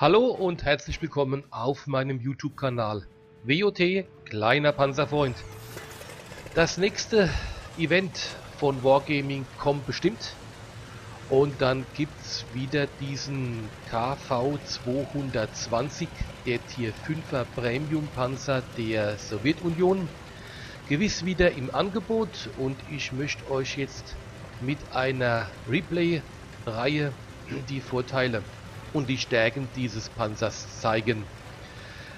Hallo und herzlich willkommen auf meinem YouTube-Kanal WOT Kleiner Panzerfreund. Das nächste Event von Wargaming kommt bestimmt und dann gibt es wieder diesen KV 220, der Tier 5er Premium Panzer der Sowjetunion. Gewiss wieder im Angebot und ich möchte euch jetzt mit einer Replay-Reihe die Vorteile und die Stärken dieses Panzers zeigen.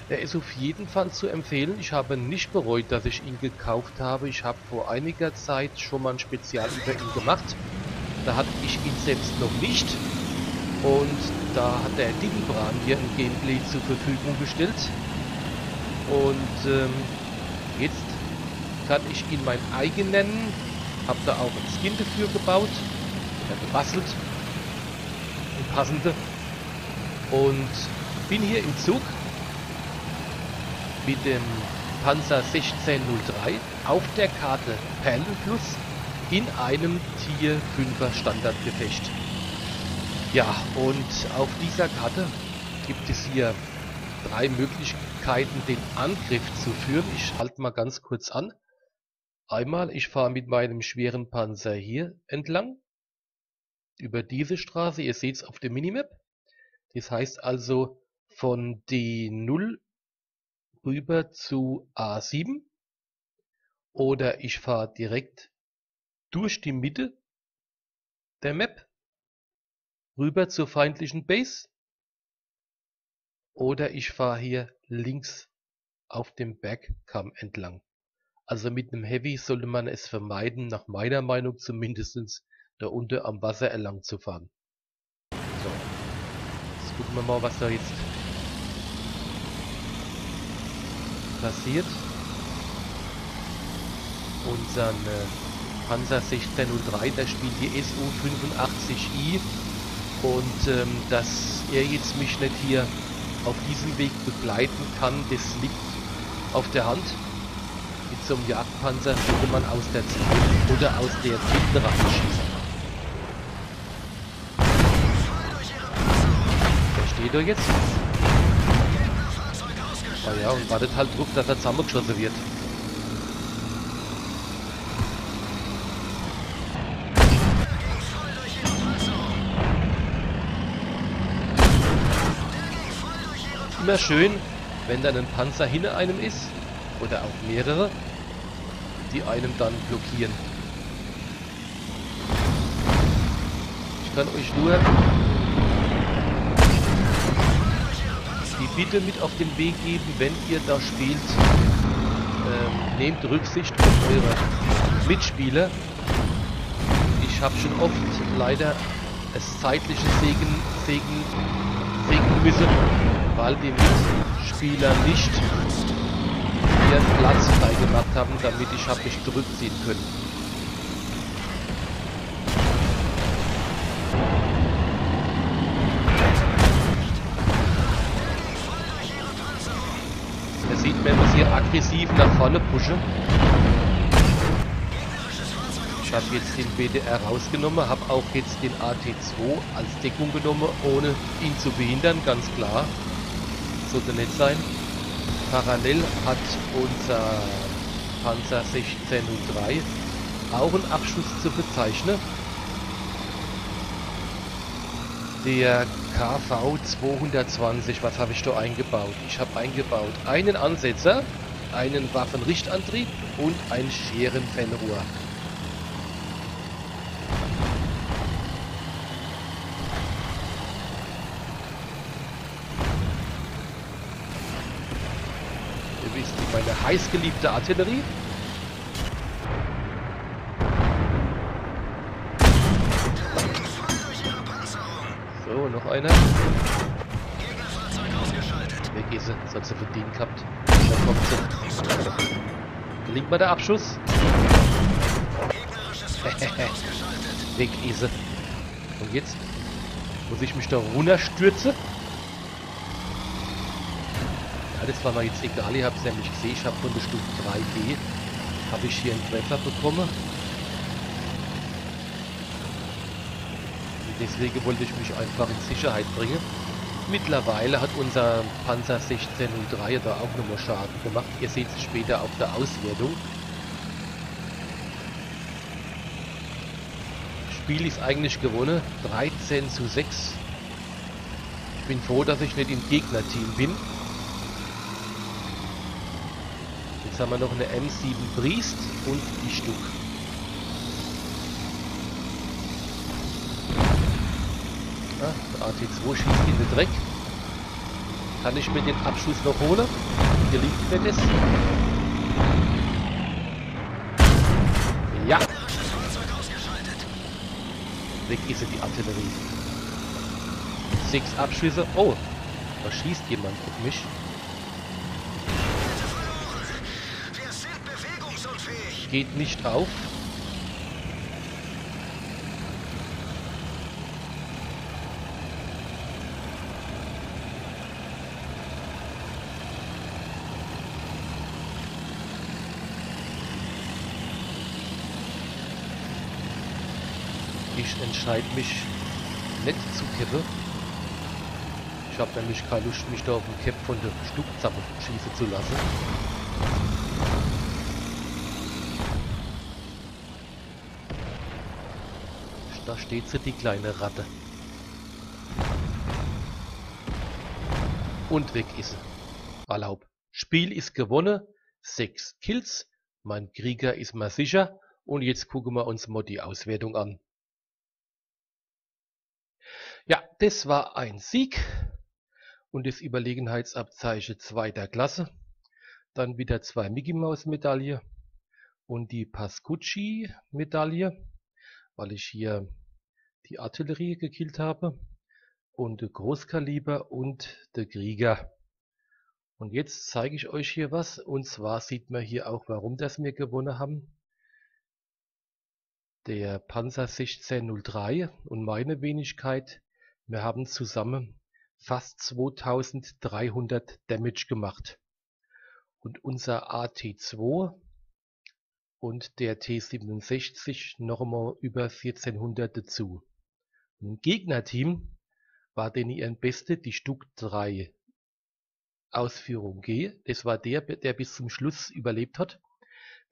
Er ist auf jeden Fall zu empfehlen. Ich habe nicht bereut, dass ich ihn gekauft habe. Ich habe vor einiger Zeit schon mal ein Spezial über ihn gemacht. Da hatte ich ihn selbst noch nicht. Und da hat der Dickelbran mir ein Gameplay zur Verfügung gestellt. Und ähm, jetzt kann ich ihn mein eigen nennen. Hab da auch ein Skin dafür gebaut. Oder gebastelt. Ein passende. Und bin hier im Zug mit dem Panzer 1603 auf der Karte Perlenfluss in einem Tier 5er Standardgefecht. Ja, und auf dieser Karte gibt es hier drei Möglichkeiten, den Angriff zu führen. Ich halte mal ganz kurz an. Einmal, ich fahre mit meinem schweren Panzer hier entlang. Über diese Straße, ihr seht es auf der Minimap. Das heißt also von D0 rüber zu A7 oder ich fahre direkt durch die Mitte der Map rüber zur feindlichen Base oder ich fahre hier links auf dem Bergkamm entlang. Also mit einem Heavy sollte man es vermeiden, nach meiner Meinung zumindest da unten am Wasser erlang zu fahren. Jetzt gucken wir mal, was da jetzt passiert. Unseren äh, Panzer 1603, der spielt die SU 85i und ähm, dass er jetzt mich nicht hier auf diesem Weg begleiten kann, das liegt auf der Hand. Mit so einem Jagdpanzer würde man aus der Zeit oder aus der Tinte schießen. Ihr jetzt? Ah ja, und wartet halt drauf, dass er zusammengeschossen wird. Immer schön, wenn dann ein Panzer hinter einem ist, oder auch mehrere, die einem dann blockieren. Ich kann euch nur Bitte mit auf den Weg geben, wenn ihr da spielt, ähm, nehmt Rücksicht auf eure Mitspieler. Ich habe schon oft leider das zeitliche Segen, Segen, Segen müssen, weil die Mitspieler nicht ihren Platz frei gemacht haben, damit ich habe mich zurückziehen können. Aggressiv nach vorne pushe. Ich habe jetzt den BDR rausgenommen, habe auch jetzt den AT2 als Deckung genommen, ohne ihn zu behindern, ganz klar. Sollte nicht sein. Parallel hat unser Panzer 1603 auch einen Abschuss zu bezeichnen. Der KV 220, was habe ich da eingebaut? Ich habe eingebaut einen Ansetzer, einen Waffenrichtantrieb und ein Scherenfernrohr. Ihr wisst, meine heißgeliebte Artillerie. So, noch einer. Weg ist das hat sie verdient gehabt. Da kommt sie. Gelingt mal der Abschuss? Weg ist. Und jetzt muss ich mich da runterstürzen. Ja, das war mir jetzt egal. Ihr habt es nämlich gesehen. Ich habe von der Stufe 3B habe ich hier einen Treffer bekommen. Und deswegen wollte ich mich einfach in Sicherheit bringen. Mittlerweile hat unser Panzer 1603 da auch nochmal Schaden gemacht. Ihr seht es später auf der Auswertung. Spiel ist eigentlich gewonnen. 13 zu 6. Ich bin froh, dass ich nicht im Gegnerteam bin. Jetzt haben wir noch eine M7 Priest und die Stuck. Ja, der AT2 schießt in den Dreck. Kann ich mir den Abschuss noch holen? Gelingt mir das? Ja! Weg ist die Artillerie. Sechs Abschüsse. Oh, da schießt jemand auf mich. Geht nicht auf. Entscheide mich nicht zu kippen. Ich habe nämlich keine Lust, mich da auf den Cap von der Stuckzappe schießen zu lassen. Da steht sie, die kleine Ratte. Und weg ist sie. Erlaub. Spiel ist gewonnen. Sechs Kills. Mein Krieger ist mir sicher. Und jetzt gucken wir uns mal die Auswertung an. Ja, das war ein Sieg und das Überlegenheitsabzeichen zweiter Klasse. Dann wieder zwei Mickey Maus Medaille und die Pascucci Medaille, weil ich hier die Artillerie gekillt habe und der Großkaliber und der Krieger. Und jetzt zeige ich euch hier was und zwar sieht man hier auch warum das wir gewonnen haben. Der Panzer 1603 und meine Wenigkeit wir haben zusammen fast 2300 Damage gemacht. Und unser AT2 und der T67 nochmal über 1400 dazu. Im Gegnerteam war denn ihren Beste die Stuck 3 Ausführung G. Das war der, der bis zum Schluss überlebt hat.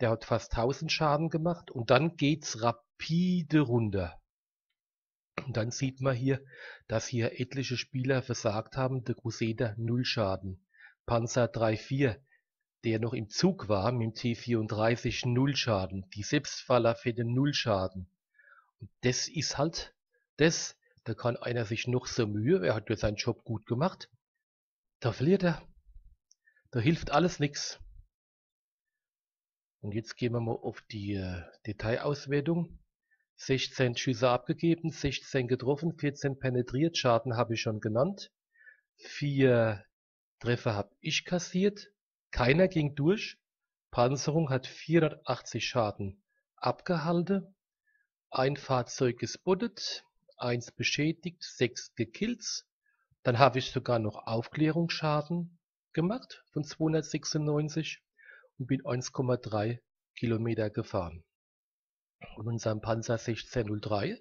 Der hat fast 1000 Schaden gemacht und dann geht's rapide runter. Und dann sieht man hier, dass hier etliche Spieler versagt haben. Der Crusader null Schaden. Panzer 3-4, der noch im Zug war, mit dem T34 null Schaden. Die Selbstfallerfette null Schaden. Und das ist halt das, da kann einer sich noch so Mühe, er hat ja seinen Job gut gemacht. Da verliert er. Da hilft alles nichts. Und jetzt gehen wir mal auf die äh, Detailauswertung. 16 Schüsse abgegeben, 16 getroffen, 14 penetriert, Schaden habe ich schon genannt. Vier Treffer habe ich kassiert, keiner ging durch. Panzerung hat 480 Schaden abgehalten. Ein Fahrzeug gespottet, eins beschädigt, sechs gekillt. Dann habe ich sogar noch Aufklärungsschaden gemacht von 296 und bin 1,3 Kilometer gefahren. Und unser Panzer 1603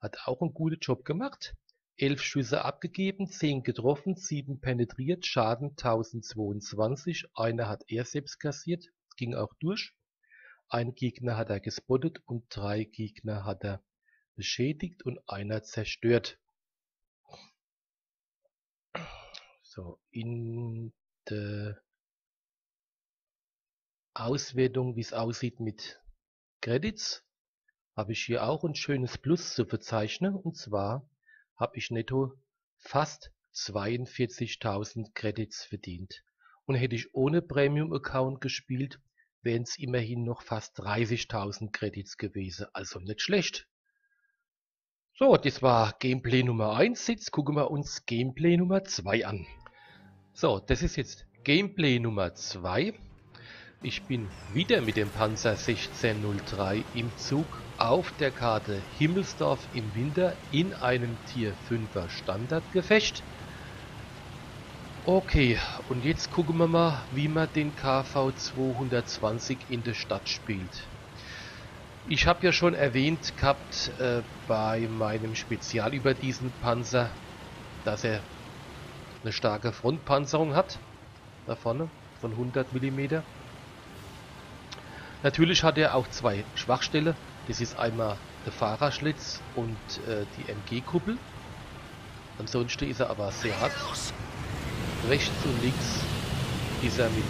hat auch einen guten Job gemacht. Elf Schüsse abgegeben, 10 getroffen, 7 penetriert, Schaden 1022. Einer hat er selbst kassiert, ging auch durch. Ein Gegner hat er gespottet und drei Gegner hat er beschädigt und einer zerstört. So, in der Auswertung, wie es aussieht mit Credits habe ich hier auch ein schönes Plus zu verzeichnen und zwar habe ich netto fast 42.000 Credits verdient. Und hätte ich ohne Premium Account gespielt, wären es immerhin noch fast 30.000 Credits gewesen. Also nicht schlecht. So, das war Gameplay Nummer 1. Jetzt gucken wir uns Gameplay Nummer 2 an. So, das ist jetzt Gameplay Nummer 2. Ich bin wieder mit dem Panzer 1603 im Zug auf der Karte Himmelsdorf im Winter in einem Tier 5er Standardgefecht. Okay, und jetzt gucken wir mal, wie man den KV 220 in der Stadt spielt. Ich habe ja schon erwähnt gehabt äh, bei meinem Spezial über diesen Panzer, dass er eine starke Frontpanzerung hat. Da vorne von 100 mm. Natürlich hat er auch zwei Schwachstellen. Das ist einmal der Fahrerschlitz und äh, die MG-Kuppel. Ansonsten ist er aber sehr hart. Rechts und links ist er mit,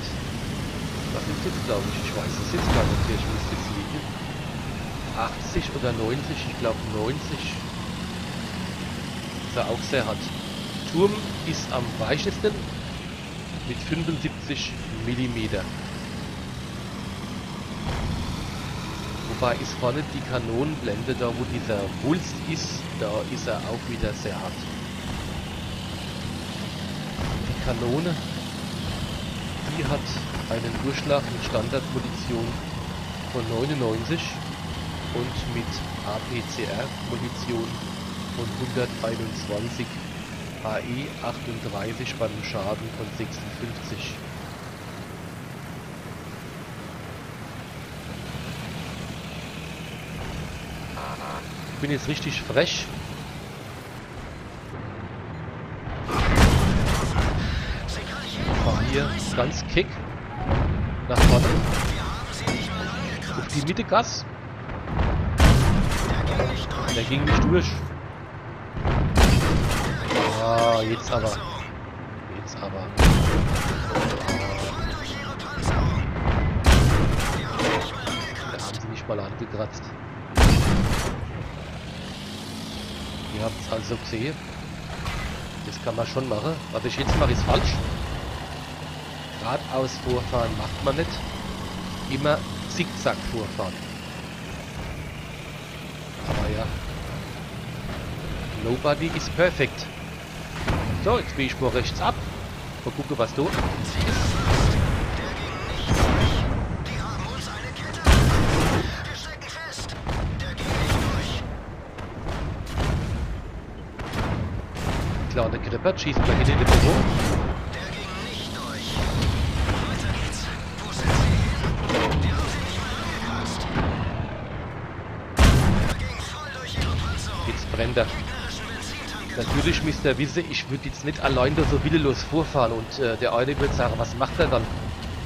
was ist jetzt glaube ich, ich weiß es jetzt gar nicht, ich müsste jetzt liegen. 80 oder 90, ich glaube 90 ist er auch sehr hart. Turm ist am weichesten mit 75 mm. Wobei ist vorne die Kanonenblende, da wo dieser Wulst ist, da ist er auch wieder sehr hart. Die Kanone, die hat einen Durchschlag mit Standardmunition von 99 und mit APCR-Munition von 121 AE 38 beim Schaden von 56. bin jetzt richtig frech. Fahr hier ganz kick nach vorne. Auf die Mitte Gas. Der ging nicht durch. Ah, jetzt aber. Jetzt aber. Da haben sie nicht mal angekratzt. Ihr habt es also gesehen. Das kann man schon machen. Was ich jetzt mache, ist falsch. Geradeaus vorfahren macht man nicht. Immer zickzack vorfahren. Aber ja. Nobody is perfect. So, jetzt bin ich mal rechts ab. Mal gucken, was du ist. Klar, der Grippert schießt mal hinten in den Büro. Jetzt brennt er. Natürlich müsst ihr wissen, ich würde jetzt nicht allein da so willelos vorfahren und äh, der eine wird sagen, was macht er dann?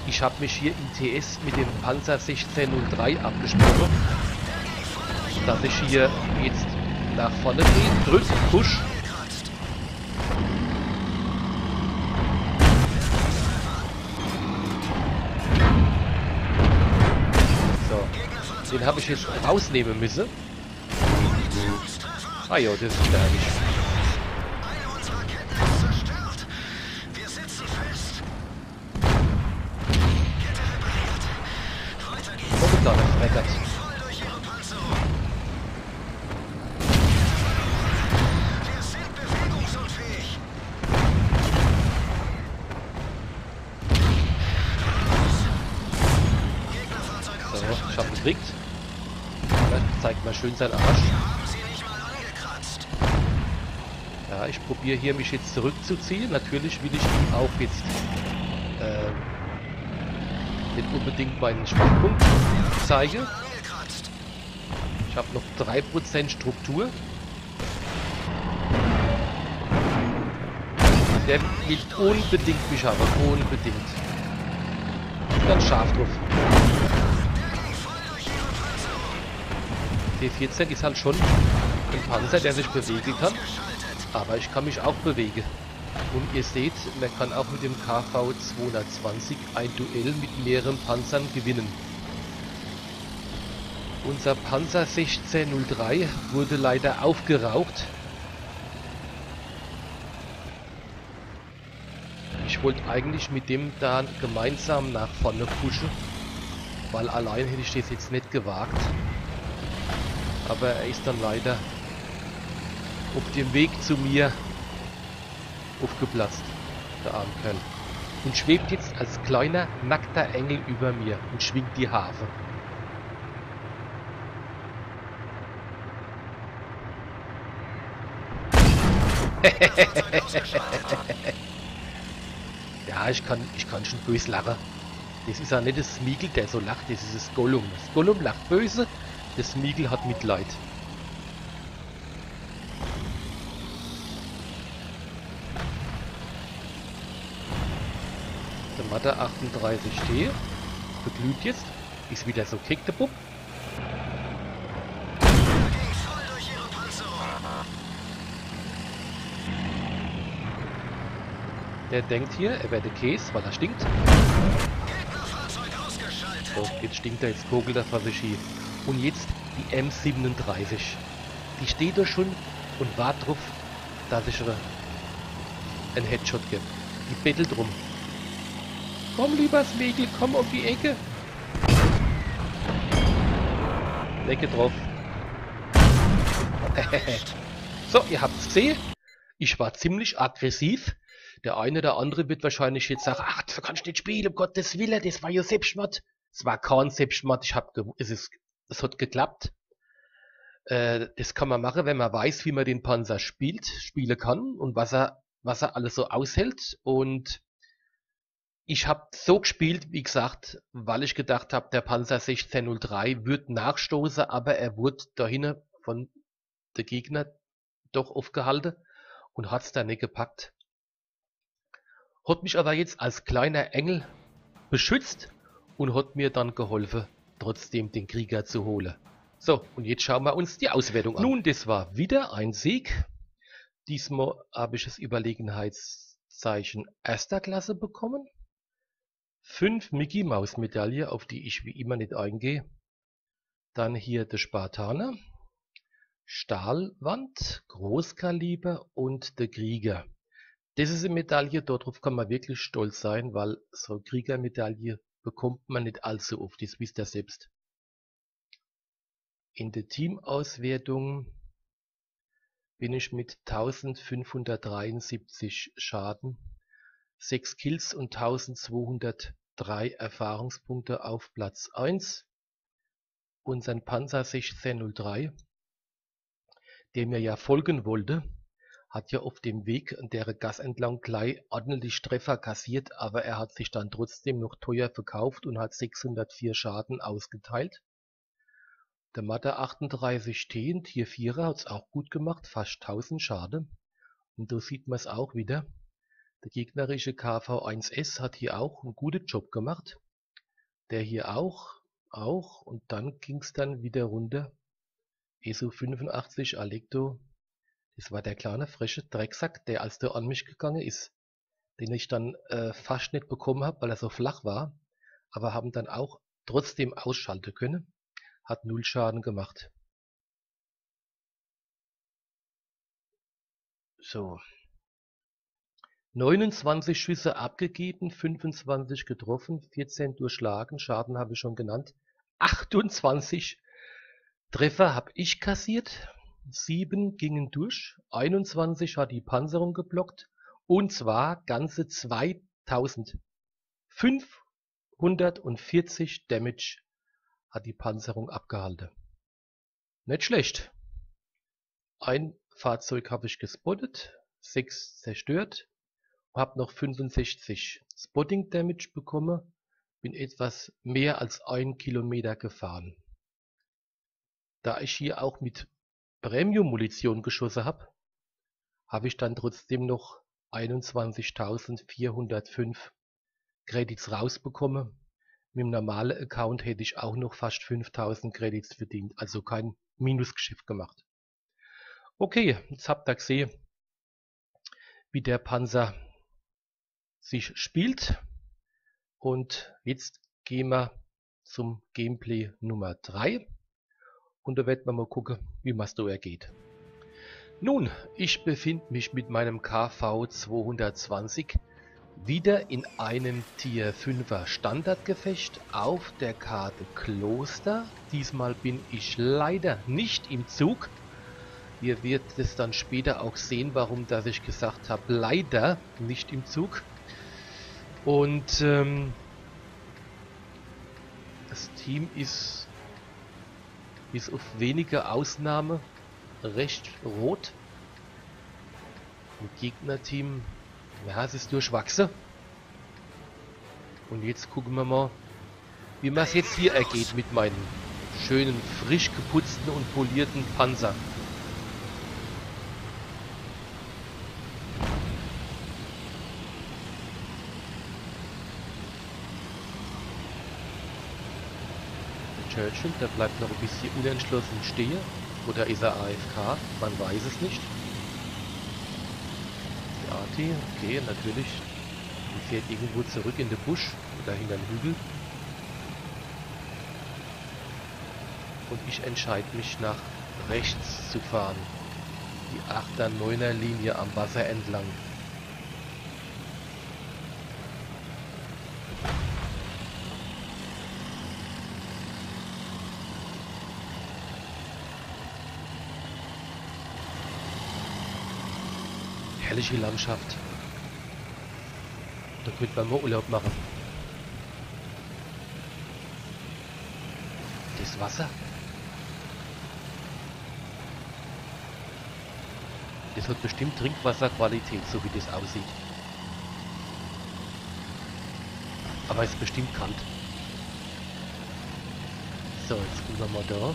Ich habe mich hier im TS mit dem Panzer 1603 abgesprochen, dass ich hier jetzt nach vorne gehe, drück, push. So, den habe ich jetzt rausnehmen müssen. Ah ja, das ist ärgerlich. Reckert. So, schön seinen Arsch. Ja, ich probiere hier mich jetzt zurückzuziehen. Natürlich will ich ihm auch jetzt äh, nicht unbedingt meinen Schwachpunkt zeige. Ich habe noch 3% Struktur. Der will unbedingt mich haben, unbedingt. Ganz scharf drauf. T14 ist halt schon ein Panzer, der sich bewegen kann. Aber ich kann mich auch bewegen. Und ihr seht, man kann auch mit dem KV-220 ein Duell mit mehreren Panzern gewinnen. Unser Panzer 1603 wurde leider aufgeraucht. Ich wollte eigentlich mit dem da gemeinsam nach vorne pushen, weil allein hätte ich das jetzt nicht gewagt. Aber er ist dann leider auf dem Weg zu mir aufgeplatzt, der Armkerl. Und schwebt jetzt als kleiner, nackter Engel über mir und schwingt die Harfe. ja, ich kann, ich kann schon böse lachen. Das ist ja nicht das Smeagol, der so lacht, das ist das Gollum. Das Gollum lacht böse, das Smeagol hat Mitleid. Marder 38T. Beglüht jetzt. Ist wieder so kick der Bub. Der denkt hier, er werde Käse, weil er stinkt. So, jetzt stinkt er, jetzt kogelt er vor sich hier. Und jetzt die M37. Die steht da schon und wartet drauf, dass ich ihr einen Headshot gebe. Die bettelt drum. Komm, lieber Smegel, komm um die Ecke. Lecke drauf. so, ihr habt es gesehen. Ich war ziemlich aggressiv. Der eine oder andere wird wahrscheinlich jetzt sagen, ach, du kannst nicht spielen, um Gottes Willen, das war ja Selbstmord. Es war kein Selbstmord, ich hab, es ist, es hat geklappt. Äh, das kann man machen, wenn man weiß, wie man den Panzer spielt, spielen kann und was er, was er alles so aushält. Und ich habe so gespielt, wie gesagt, weil ich gedacht habe, der Panzer 1603 wird nachstoßen, aber er wurde dahin von der Gegner doch aufgehalten und hat es dann nicht gepackt. Hat mich aber jetzt als kleiner Engel beschützt und hat mir dann geholfen, trotzdem den Krieger zu holen. So, und jetzt schauen wir uns die Auswertung an. Nun, das war wieder ein Sieg. Diesmal habe ich das Überlegenheitszeichen erster Klasse bekommen. Fünf Mickey Maus Medaille, auf die ich wie immer nicht eingehe. Dann hier der Spartaner, Stahlwand, Großkaliber und der Krieger. Das ist eine Medaille, darauf kann man wirklich stolz sein, weil so Kriegermedaille bekommt man nicht allzu oft, das wisst ihr selbst. In der Teamauswertung bin ich mit 1573 Schaden, 6 Kills und 1203 Erfahrungspunkte auf Platz 1. Unseren Panzer 1603, der mir ja folgen wollte, hat ja auf dem Weg an der Gas entlang gleich ordentlich Treffer kassiert, aber er hat sich dann trotzdem noch teuer verkauft und hat 604 Schaden ausgeteilt. Der Matter 38 stehend, hier Vierer hat's auch gut gemacht, fast 1000 Schade. Und da sieht man es auch wieder. Der gegnerische KV1S hat hier auch einen guten Job gemacht. Der hier auch, auch. Und dann ging's dann wieder runter. ESO 85 Alecto. Das war der kleine frische Drecksack, der als der an mich gegangen ist. Den ich dann äh, fast nicht bekommen habe, weil er so flach war. Aber haben dann auch trotzdem ausschalten können hat null Schaden gemacht. So. 29 Schüsse abgegeben, 25 getroffen, 14 durchschlagen, Schaden habe ich schon genannt. 28 Treffer habe ich kassiert, 7 gingen durch, 21 hat die Panzerung geblockt und zwar ganze 2540 Damage hat die Panzerung abgehalten. Nicht schlecht. Ein Fahrzeug habe ich gespottet, sechs zerstört, habe noch 65 Spotting Damage bekommen, bin etwas mehr als ein Kilometer gefahren. Da ich hier auch mit Premium Munition geschossen habe, habe ich dann trotzdem noch 21.405 Credits rausbekommen mit dem normalen Account hätte ich auch noch fast 5000 Credits verdient, also kein Minusgeschäft gemacht. Okay, jetzt habt ihr gesehen, wie der Panzer sich spielt. Und jetzt gehen wir zum Gameplay Nummer 3. Und da werden wir mal gucken, wie man es da ergeht. Nun, ich befinde mich mit meinem KV 220 wieder in einem Tier 5er Standardgefecht auf der Karte Kloster. Diesmal bin ich leider nicht im Zug. Ihr werdet es dann später auch sehen, warum dass ich gesagt habe, leider nicht im Zug. Und ähm, das Team ist bis auf wenige Ausnahme recht rot. Im Gegnerteam ja, es ist durchwachsen. Und jetzt gucken wir mal, wie man es jetzt hier ergeht mit meinem schönen, frisch geputzten und polierten Panzer. Churchill, der bleibt noch ein bisschen unentschlossen stehen. Oder ist er AFK? Man weiß es nicht. Die Arti, okay, natürlich. Die fährt irgendwo zurück in den Busch oder hinter den Hügel. Und ich entscheide mich nach rechts zu fahren. Die 8er, 9er Linie am Wasser entlang. Herrliche Landschaft. Da könnte man mal Urlaub machen. Das Wasser. Das hat bestimmt Trinkwasserqualität, so wie das aussieht. Aber ist bestimmt kalt. So, jetzt gehen wir mal da.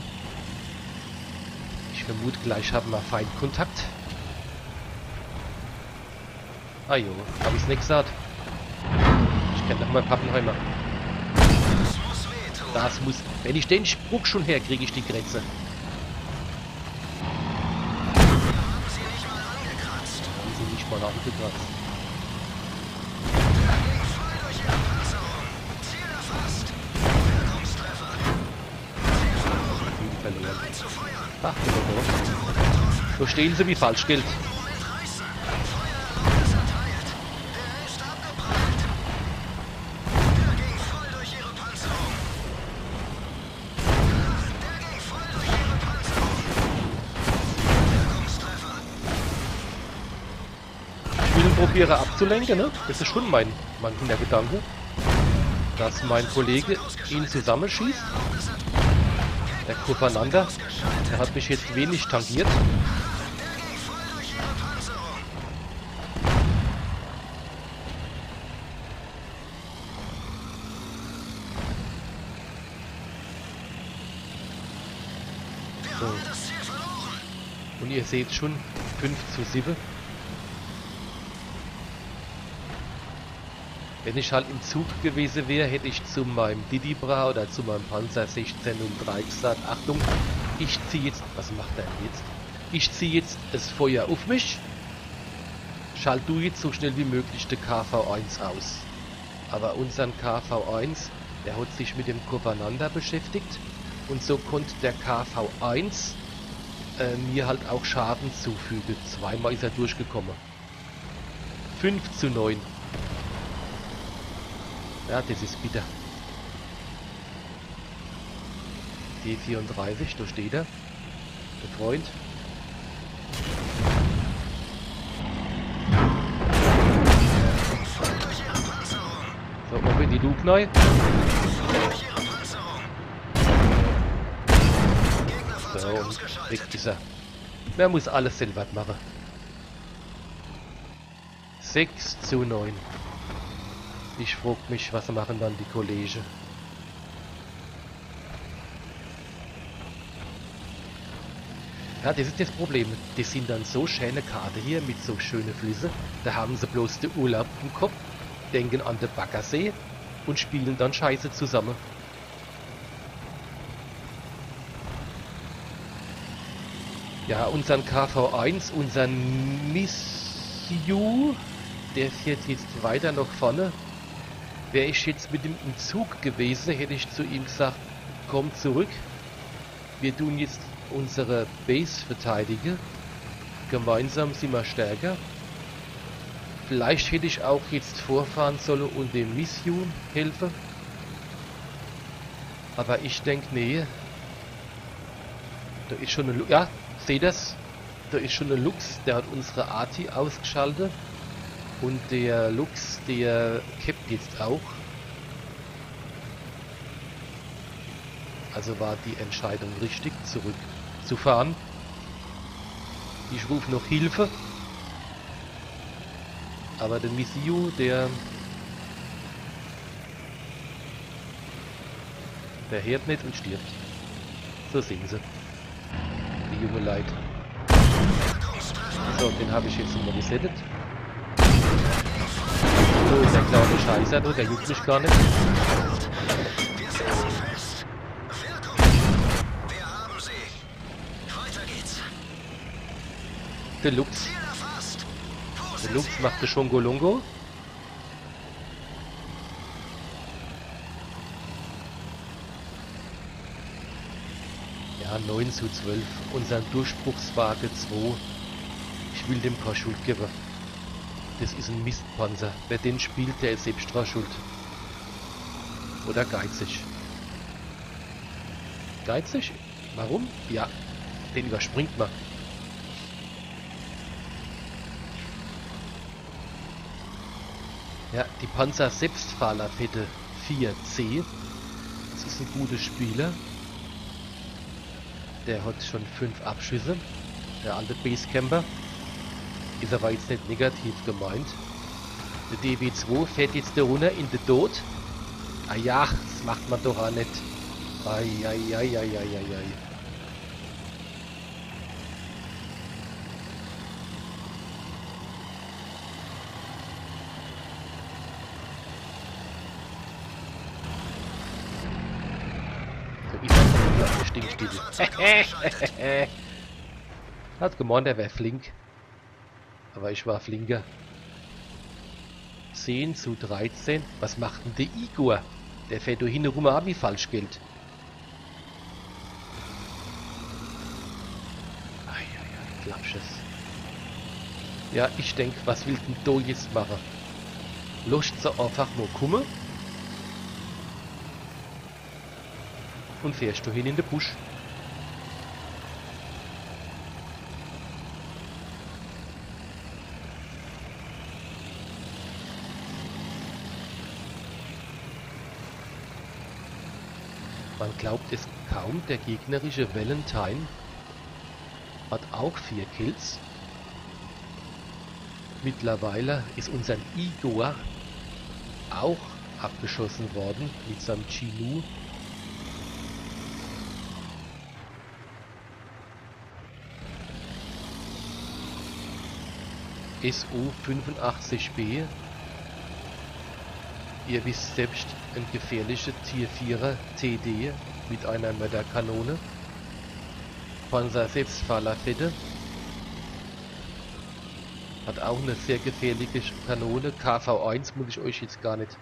Ich vermute, gleich haben wir Feindkontakt. Ah jo, hab ich's nicht gesagt. Ich kenne doch mal Pappenheimer. Das muss. Wenn ich den Spruch schon her, kriege ich die Grenze. Haben sie nicht mal angekratzt? Ach, so stehen sie wie Falschgeld. Probiere abzulenken, ne? Das ist schon mein, mein Hintergedanke. Dass mein Kollege ihn zusammenschießt. Der Kurvanander, der hat mich jetzt wenig tangiert. So. Und ihr seht schon 5 zu 7. Wenn ich halt im Zug gewesen wäre, hätte ich zu meinem Didibra oder zu meinem Panzer 1603 gesagt, Achtung, ich ziehe jetzt, was macht er jetzt? Ich ziehe jetzt das Feuer auf mich, schalt du jetzt so schnell wie möglich den KV-1 aus. Aber unseren KV-1, der hat sich mit dem Kovenanter beschäftigt und so konnte der KV-1 äh, mir halt auch Schaden zufügen. Zweimal ist er durchgekommen. 5 zu 9. Ja, das ist bitter. D34, da steht er. Der Freund. So, oben in die Luke neu. So, weg ist er. Wer muss alles selber machen? 6 zu 9. Ich frage mich, was machen dann die Kollegen? Ja, das ist das Problem. Das sind dann so schöne Karte hier mit so schönen Flüssen. Da haben sie bloß den Urlaub im Kopf, denken an den Baggersee und spielen dann Scheiße zusammen. Ja, unseren KV1, unseren Missu, der fährt jetzt weiter nach vorne. Wäre ich jetzt mit im Zug gewesen, hätte ich zu ihm gesagt, komm zurück. Wir tun jetzt unsere Base verteidigen. Gemeinsam sind wir stärker. Vielleicht hätte ich auch jetzt vorfahren sollen und dem Mission helfen. Aber ich denke, nee. Da ist schon ein... Ja, seht das? Da ist schon ein Lux, der hat unsere Arti ausgeschaltet. Und der Lux, der kippt jetzt auch. Also war die Entscheidung richtig, zurückzufahren. Ich rufe noch Hilfe. Aber der Misiu, der... Der hört nicht und stirbt. So sehen sie. Die junge Leid. So, den habe ich jetzt mal resettet nur der kleine Scheißer, nur der juckt mich gar nicht. Deluxe. Deluxe machte schon Golungo. Ja, 9 zu 12. Unseren Durchbruchswaage 2. Ich will dem Paar Schuld geben. Das ist ein Mistpanzer. Wer den spielt, der ist selbst dran schuld. Oder geizig. Geizig? Warum? Ja, den überspringt man. Ja, die Panzer Selbstfahrerfette 4C. Das ist ein guter Spieler. Der hat schon fünf Abschüsse. Der alte Basecamper. Ist aber jetzt nicht negativ gemeint. Der DB2 fährt jetzt da runter in den Tod. Ah ja, das macht man doch auch nicht. Eieieiei. Ich sag mal, Stinkstiefel. Hat gemeint, er wäre flink. Aber ich war flinker. 10 zu 13. Was macht denn der Igor? Der fährt doch hin rum wie Falschgeld. Eieiei, Klapsches. Ja, ich denke, was will denn da jetzt machen? Lust so einfach nur kommen? Und fährst du hin in den Busch? Glaubt es kaum, der gegnerische Valentine hat auch vier Kills. Mittlerweile ist unser Igor auch abgeschossen worden mit seinem Chinu. SU-85B Ihr wisst selbst, ein gefährlicher Tier 4er TD mit einer Mörderkanone. Panzer Selbstfahrerfette. Hat auch eine sehr gefährliche Kanone. KV1 muss ich euch jetzt gar nicht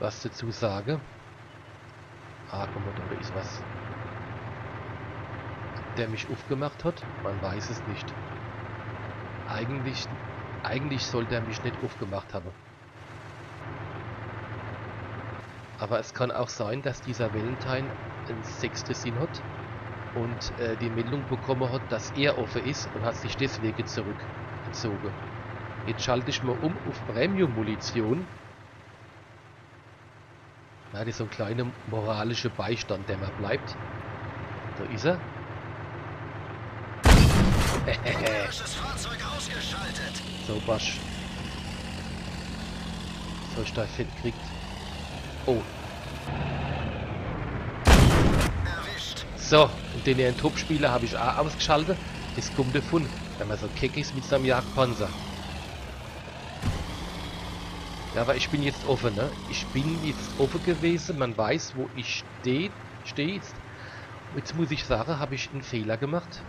was dazu sagen. Ah, mal, da ist was. Der mich aufgemacht hat? Man weiß es nicht. Eigentlich, eigentlich sollte er mich nicht aufgemacht haben. Aber es kann auch sein, dass dieser Valentine ein sechstes Sinn hat und äh, die Meldung bekommen hat, dass er offen ist und hat sich deswegen zurückgezogen. Jetzt schalte ich mal um auf Premium-Munition. Ja, das ist so ein kleiner moralischer Beistand, der mal bleibt. Da ist er. so, Basch. So, ich da fett kriegt. Oh. So, und den ihren Top-Spieler habe ich auch ausgeschaltet. Das kommt davon, wenn man so keck ist mit seinem Jagdpanzer. Ja, aber ich bin jetzt offen, ne? Ich bin jetzt offen gewesen, man weiß, wo ich stehe. Steh jetzt. muss ich sagen, habe ich einen Fehler gemacht.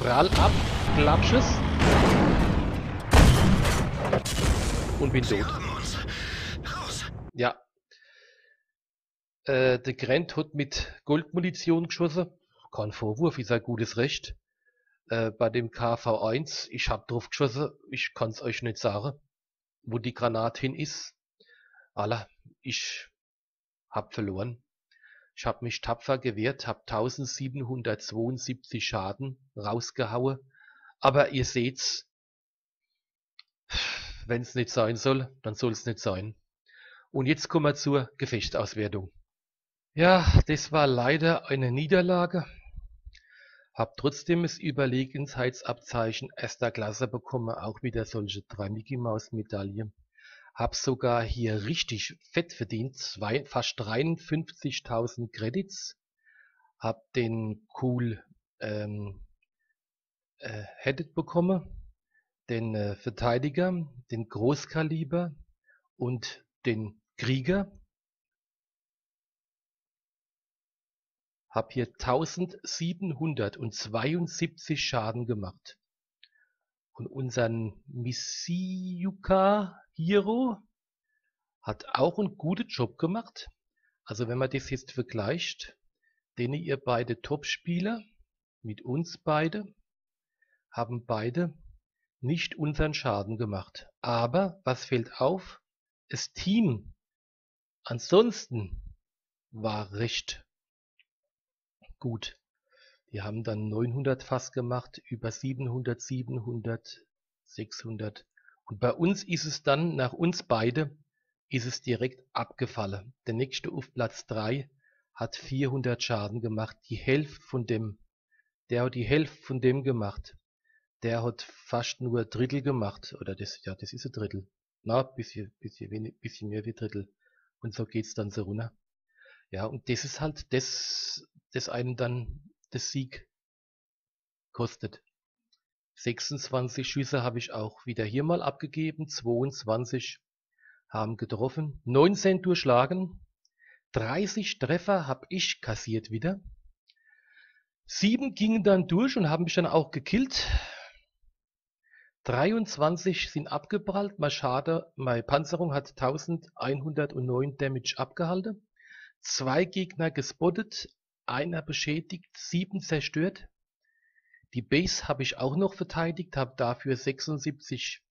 Prall ab, Klappsches. Und bin tot. Ja. Äh, der Grant hat mit Goldmunition geschossen. Kein Vorwurf, ist ein gutes Recht. Äh, bei dem KV1, ich hab drauf geschossen, ich kann's euch nicht sagen, wo die Granate hin ist. Alla, ich hab verloren. Ich hab mich tapfer gewehrt, hab 1772 Schaden rausgehauen. Aber ihr seht's, wenn es nicht sein soll, dann soll es nicht sein. Und jetzt kommen wir zur Gefechtsauswertung. Ja, das war leider eine Niederlage. Hab trotzdem das Überlegenheitsabzeichen erster Klasse bekommen, auch wieder solche drei Mickey Maus Medaille. Hab sogar hier richtig fett verdient, zwei, fast 53.000 Credits. Hab den cool ähm, äh, Headed bekommen den äh, Verteidiger, den Großkaliber und den Krieger. Hab hier 1772 Schaden gemacht. Und unseren Misiyuka Hiro hat auch einen guten Job gemacht. Also wenn man das jetzt vergleicht, denen ihr beide Topspieler mit uns beide, haben beide nicht unseren Schaden gemacht. Aber was fällt auf? Das Team ansonsten war recht gut. Die haben dann 900 Fass gemacht, über 700, 700, 600. Und bei uns ist es dann, nach uns beide, ist es direkt abgefallen. Der nächste auf Platz 3 hat 400 Schaden gemacht. Die Hälfte von dem, der hat die Hälfte von dem gemacht. Der hat fast nur Drittel gemacht. Oder das, ja, das ist ein Drittel. Na, bisschen, bisschen, wenig, bisschen mehr wie Drittel. Und so geht's dann so runter. Ja, und das ist halt das, das einen dann das Sieg kostet. 26 Schüsse habe ich auch wieder hier mal abgegeben, 22 haben getroffen, 19 durchschlagen, 30 Treffer habe ich kassiert wieder. 7 gingen dann durch und haben mich dann auch gekillt. 23 sind abgeprallt, meine Panzerung hat 1109 Damage abgehalten. Zwei Gegner gespottet, einer beschädigt, sieben zerstört. Die Base habe ich auch noch verteidigt, habe dafür 76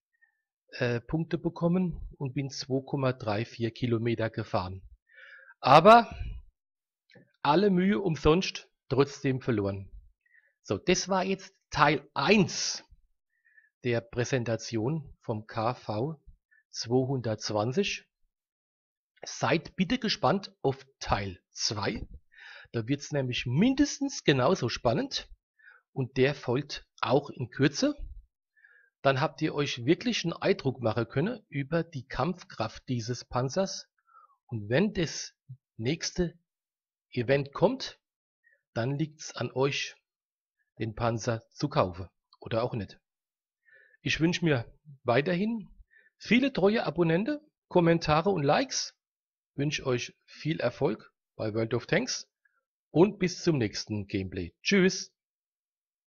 äh, Punkte bekommen und bin 2,34 Kilometer gefahren. Aber alle Mühe umsonst, trotzdem verloren. So, das war jetzt Teil 1 der Präsentation vom KV 220. Seid bitte gespannt auf Teil 2. Da wird es nämlich mindestens genauso spannend und der folgt auch in Kürze. Dann habt ihr euch wirklich einen Eindruck machen können über die Kampfkraft dieses Panzers. Und wenn das nächste Event kommt, dann liegt es an euch, den Panzer zu kaufen. Oder auch nicht. Ich wünsche mir weiterhin viele treue Abonnenten, Kommentare und Likes. Wünsche euch viel Erfolg bei World of Tanks und bis zum nächsten Gameplay. Tschüss!